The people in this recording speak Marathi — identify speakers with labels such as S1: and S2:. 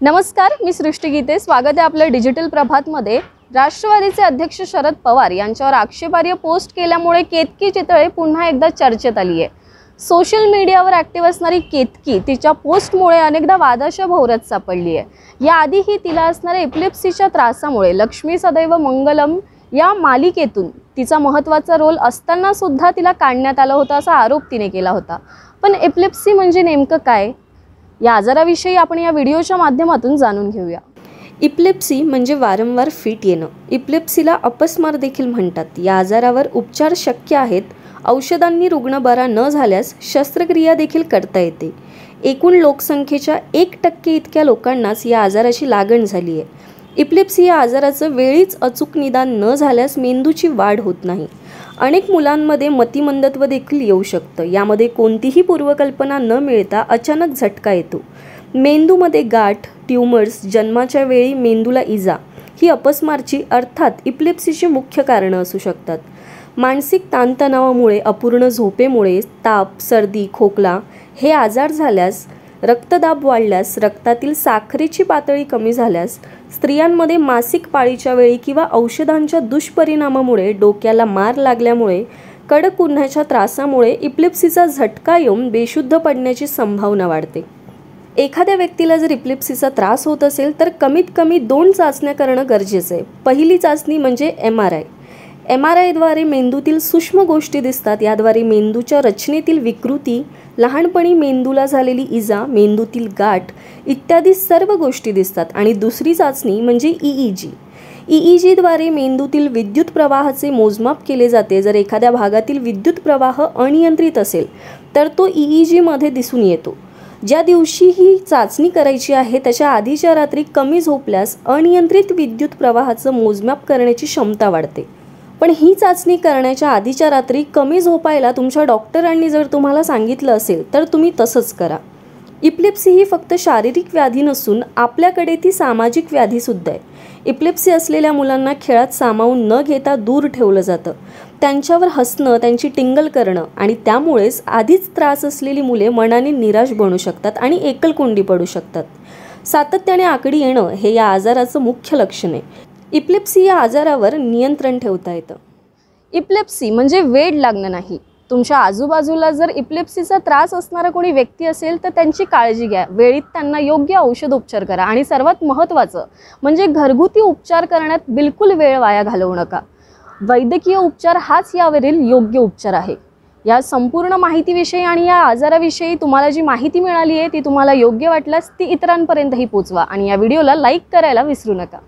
S1: नमस्कार मी सृष्टी गीते. स्वागत आहे आपलं डिजिटल प्रभातमध्ये. राष्ट्रवादीचे अध्यक्ष शरद पवार यांच्यावर आक्षेपार्ह पोस्ट केल्यामुळे केतकी चितळे पुन्हा एकदा चर्चेत आली आहे सोशल मीडियावर ॲक्टिव्ह असणारी केतकी तिच्या पोस्टमुळे अनेकदा वादाच्या भोवऱ्यात सापडली आहे याआधीही तिला असणाऱ्या एपिलेप्सीच्या त्रासामुळे लक्ष्मी सदैव मंगलम या मालिकेतून तिचा महत्त्वाचा रोल असताना सुद्धा तिला काढण्यात आला होता असा आरोप तिने केला होता. पण एपिलेप्सी म्हणजे नेमकं काय? या आजाराविषयी आपण या व्हिडिओच्या माध्यमातून जाणून घेऊया.
S2: इप्लेप्सी म्हणजे वारंवार फिट येणं. इप्लेप्सीला अपस्मार देखील म्हणतात. या आजारावर उपचार शक्य आहेत. औषधांनी रुग्ण बरा न झाल्यास शस्त्रक्रिया देखील करता येते. एकूण लोकसंख्येच्या एक टक्के इतक्या लोकांनाच या आजाराची लागण झाली आहे इप्लिप्सी या आजाराचं वेळीच अचूक निदान न झाल्यास मेंदूची वाढ होत नाही. अनेक मुलांमध्ये मतिमंदत्व देखील येऊ शकतं. यामध्ये कोणतीही पूर्वकल्पना न मिळता अचानक झटका येतो. मेंदूमध्ये गाठ ट्यूमर्स जन्माच्या वेळी मेंदूला इजा ही अपस्मारची अर्थात इप्लिप्सीची मुख्य कारणं असू शकतात. मानसिक ताणतणावामुळे अपूर्ण झोपेमुळे ताप सर्दी खोकला हे आजार झाल्यास रक्तदाब वाढल्यास रक्तातील साखरेची पातळी कमी झाल्यास स्त्रियांमध्ये मासिक पाळीच्या वेळी किंवा औषधांच्या दुष्परिणामामुळे डोक्याला मार लागल्यामुळे कडक उन्हाच्या त्रासामुळे इप्लिप्सीचा झटका येऊन बेशुद्ध पडण्याची संभावना वाढते. एखाद्या व्यक्तीला जर इप्लिप्सीचा त्रास होत असेल तर कमीत कमी दोन चाचण्या करणं गरजेचं आहे. पहिली चाचणी म्हणजे M R I M R आयद्वारे मेंदूतील सूक्ष्म गोष्टी दिसतात. याद्वारे मेंदूच्या रचनेतील विकृती लहानपणी मेंदूला झालेली इजा मेंदूतील गाठ इत्यादी सर्व गोष्टी दिसतात. आणि दुसरी चाचणी म्हणजे ई जी ई जीद्वारे मेंदूतील विद्युत प्रवाहाचे मोजमाप केले जाते. जर एखाद्या भागातील विद्युत प्रवाह अनियंत्रित असेल तर तो ई जीमध्ये दिसून येतो. ज्या दिवशी ही चाचणी करायची आहे त्याच्या आधीच्या रात्री कमी झोपल्यास अनियंत्रित विद्युत प्रवाहाचं मोजमाप करण्याची क्षमता वाढते. पण ही चाचणी करण्याच्या आधीच्या रात्री कमी झोपायला तुमच्या डॉक्टरांनी जर तुम्हाला सांगितलं असेल तर तुम्ही तसंच करा. इप्लेप्सी ही फक्त शारीरिक व्याधी नसून आपल्याकडे ती सामाजिक व्याधीसुद्धा आहे. इप्लेप्सी असलेल्या मुलांना खेळात सामावून न घेता दूर ठेवलं जातं. त्यांच्यावर हसणं त्यांची टिंगल करणं आणि त्यामुळेच आधीच त्रास असलेली मुले मनाने निराश बनू शकतात आणि एकलकोंडी पडू शकतात. सातत्याने आकडी येणं हे या आजाराचं मुख्य लक्षण आहे. इप्लेप्सी या आजारावर नियंत्रण ठेवता येतं.
S1: इप्लेप्सी म्हणजे वेड लागणं नाही. तुमच्या आजूबाजूला जर इप्लेप्सीचा त्रास असणारा कोणी व्यक्ती असेल तर त्यांची काळजी घ्या. वेळीत त्यांना योग्य औषध उपचार करा. आणि सर्वात महत्त्वाचं म्हणजे घरगुती उपचार करण्यात बिलकुल वेळ वाया घालवू नका. वैद्यकीय उपचार हाच यावरील योग्य उपचार आहे. या संपूर्ण माहितीविषयी आणि या आजाराविषयी तुम्हाला जी माहिती मिळाली आहे ती तुम्हाला योग्य वाटल्यास ती इतरांपर्यंतही पोचवा. आणि या व्हिडिओला लाईक करायला विसरू नका.